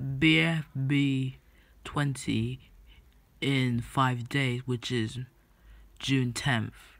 BFB 20 in five days, which is June 10th.